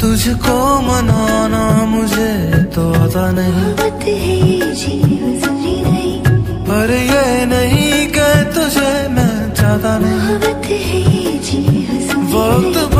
तुझको मनाना मुझे तो आता नहीं। पर ये नहीं के तुझे मैं चाहता नहीं। वक्त